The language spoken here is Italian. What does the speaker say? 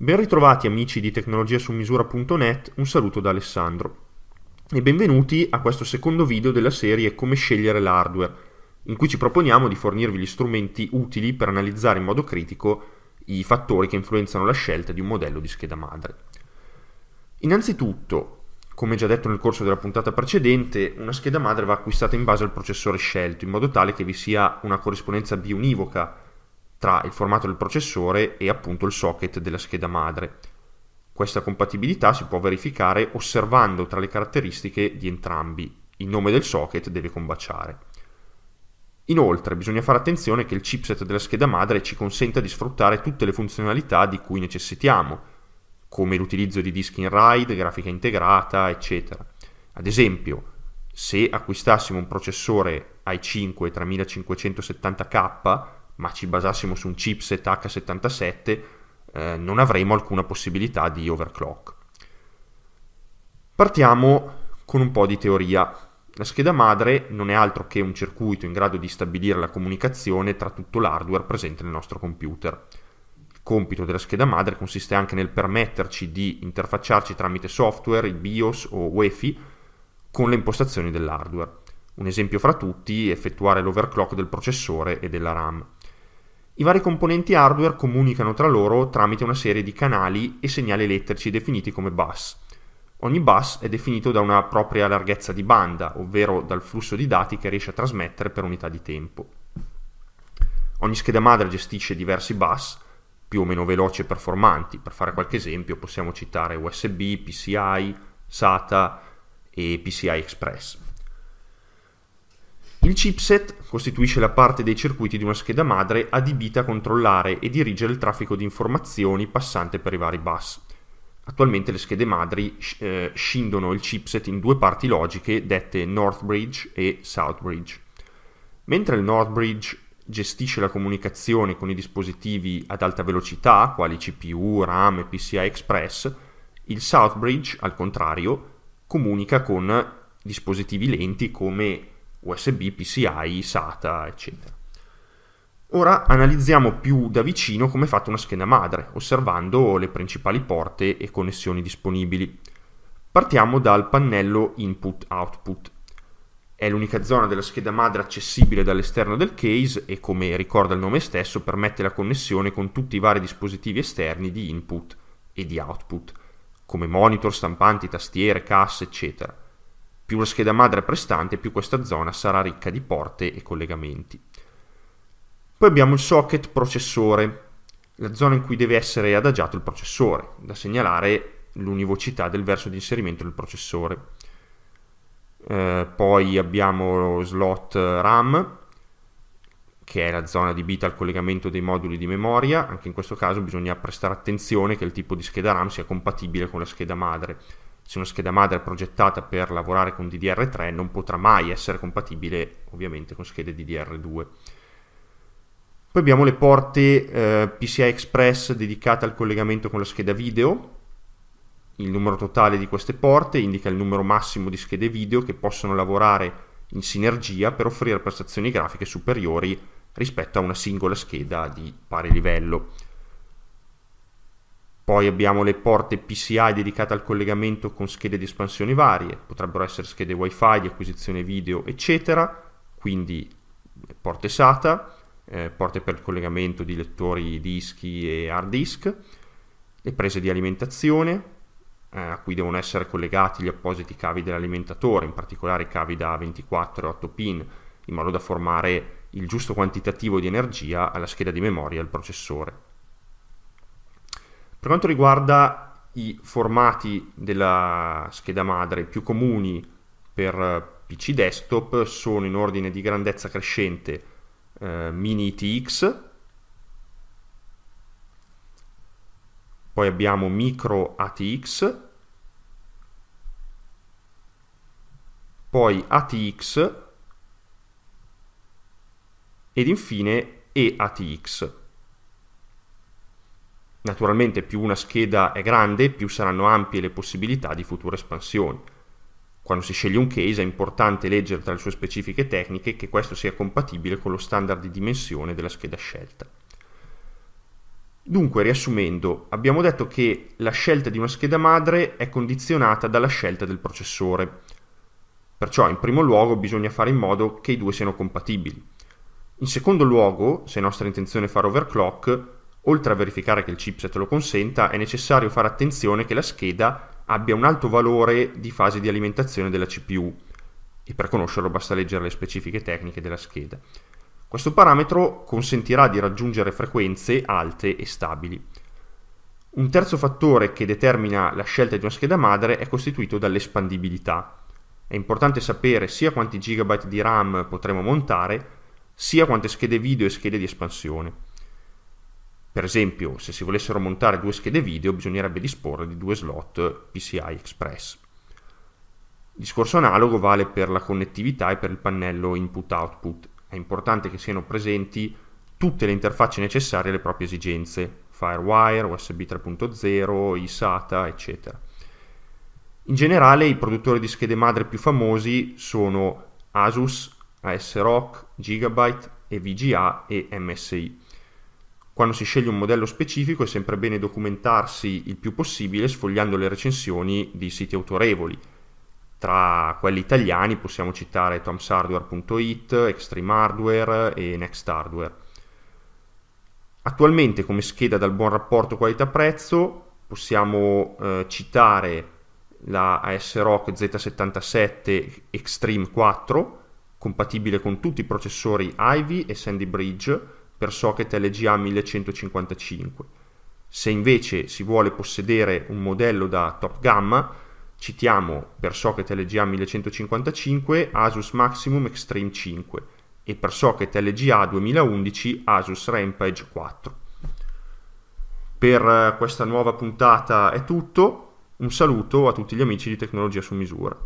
Ben ritrovati amici di tecnologiasumisura.net, un saluto da Alessandro e benvenuti a questo secondo video della serie Come scegliere l'hardware, in cui ci proponiamo di fornirvi gli strumenti utili per analizzare in modo critico i fattori che influenzano la scelta di un modello di scheda madre. Innanzitutto, come già detto nel corso della puntata precedente, una scheda madre va acquistata in base al processore scelto, in modo tale che vi sia una corrispondenza biunivoca tra il formato del processore e appunto il socket della scheda madre. Questa compatibilità si può verificare osservando tra le caratteristiche di entrambi. Il nome del socket deve combaciare. Inoltre bisogna fare attenzione che il chipset della scheda madre ci consenta di sfruttare tutte le funzionalità di cui necessitiamo, come l'utilizzo di dischi in RAID, grafica integrata, eccetera. Ad esempio, se acquistassimo un processore i5 3570K ma ci basassimo su un chipset H77 eh, non avremo alcuna possibilità di overclock. Partiamo con un po' di teoria. La scheda madre non è altro che un circuito in grado di stabilire la comunicazione tra tutto l'hardware presente nel nostro computer. Il compito della scheda madre consiste anche nel permetterci di interfacciarci tramite software, il BIOS o UEFI con le impostazioni dell'hardware. Un esempio fra tutti è effettuare l'overclock del processore e della RAM. I vari componenti hardware comunicano tra loro tramite una serie di canali e segnali elettrici definiti come bus. Ogni bus è definito da una propria larghezza di banda, ovvero dal flusso di dati che riesce a trasmettere per unità di tempo. Ogni scheda madre gestisce diversi bus, più o meno veloci e performanti. Per fare qualche esempio possiamo citare USB, PCI, SATA e PCI Express. Il chipset costituisce la parte dei circuiti di una scheda madre adibita a controllare e dirigere il traffico di informazioni passante per i vari bus. Attualmente le schede madri eh, scindono il chipset in due parti logiche dette North Bridge e South Bridge. Mentre il North Bridge gestisce la comunicazione con i dispositivi ad alta velocità, quali CPU, RAM e PCI Express, il South Bridge, al contrario, comunica con dispositivi lenti come USB, PCI, SATA, eccetera. Ora analizziamo più da vicino come è fatta una scheda madre, osservando le principali porte e connessioni disponibili. Partiamo dal pannello input-output. È l'unica zona della scheda madre accessibile dall'esterno del case e, come ricorda il nome stesso, permette la connessione con tutti i vari dispositivi esterni di input e di output, come monitor, stampanti, tastiere, casse, eccetera. Più la scheda madre è prestante, più questa zona sarà ricca di porte e collegamenti. Poi abbiamo il socket processore, la zona in cui deve essere adagiato il processore, da segnalare l'univocità del verso di inserimento del processore. Eh, poi abbiamo lo slot RAM, che è la zona adibita al collegamento dei moduli di memoria. Anche in questo caso bisogna prestare attenzione che il tipo di scheda RAM sia compatibile con la scheda madre se una scheda madre è progettata per lavorare con DDR3 non potrà mai essere compatibile ovviamente con schede DDR2. Poi abbiamo le porte eh, PCI Express dedicate al collegamento con la scheda video. Il numero totale di queste porte indica il numero massimo di schede video che possono lavorare in sinergia per offrire prestazioni grafiche superiori rispetto a una singola scheda di pari livello. Poi abbiamo le porte PCI dedicate al collegamento con schede di espansione varie, potrebbero essere schede WiFi di acquisizione video, eccetera, quindi porte SATA, eh, porte per il collegamento di lettori dischi e hard disk, le prese di alimentazione, eh, a cui devono essere collegati gli appositi cavi dell'alimentatore, in particolare i cavi da 24 e 8 pin, in modo da formare il giusto quantitativo di energia alla scheda di memoria del processore. Per quanto riguarda i formati della scheda madre più comuni per PC desktop sono in ordine di grandezza crescente eh, Mini ITX, poi abbiamo Micro ATX, poi ATX ed infine EATX. Naturalmente più una scheda è grande, più saranno ampie le possibilità di future espansioni. Quando si sceglie un case è importante leggere tra le sue specifiche tecniche che questo sia compatibile con lo standard di dimensione della scheda scelta. Dunque, riassumendo, abbiamo detto che la scelta di una scheda madre è condizionata dalla scelta del processore. Perciò, in primo luogo, bisogna fare in modo che i due siano compatibili. In secondo luogo, se è nostra intenzione fare overclock, oltre a verificare che il chipset lo consenta, è necessario fare attenzione che la scheda abbia un alto valore di fase di alimentazione della CPU e per conoscerlo basta leggere le specifiche tecniche della scheda. Questo parametro consentirà di raggiungere frequenze alte e stabili. Un terzo fattore che determina la scelta di una scheda madre è costituito dall'espandibilità. È importante sapere sia quanti gigabyte di RAM potremo montare, sia quante schede video e schede di espansione. Per esempio, se si volessero montare due schede video, bisognerebbe disporre di due slot PCI Express. Discorso analogo vale per la connettività e per il pannello input-output è importante che siano presenti tutte le interfacce necessarie alle proprie esigenze, Firewire, USB 3.0, eSATA, eccetera. In generale i produttori di schede madre più famosi sono Asus, ASRock, Gigabyte, EVGA e MSI. Quando si sceglie un modello specifico è sempre bene documentarsi il più possibile sfogliando le recensioni di siti autorevoli, tra quelli italiani possiamo citare tomshardware.it, Extreme Hardware e Next Hardware. Attualmente come scheda dal buon rapporto qualità-prezzo possiamo eh, citare la ASRock Z77 Extreme 4, compatibile con tutti i processori Ivy e Sandy Bridge per socket LGA 1155. Se invece si vuole possedere un modello da top gamma, Citiamo per socket LGA 1155 Asus Maximum Extreme 5 e per socket LGA 2011 Asus Rampage 4. Per eh, questa nuova puntata è tutto, un saluto a tutti gli amici di Tecnologia su misura.